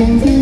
can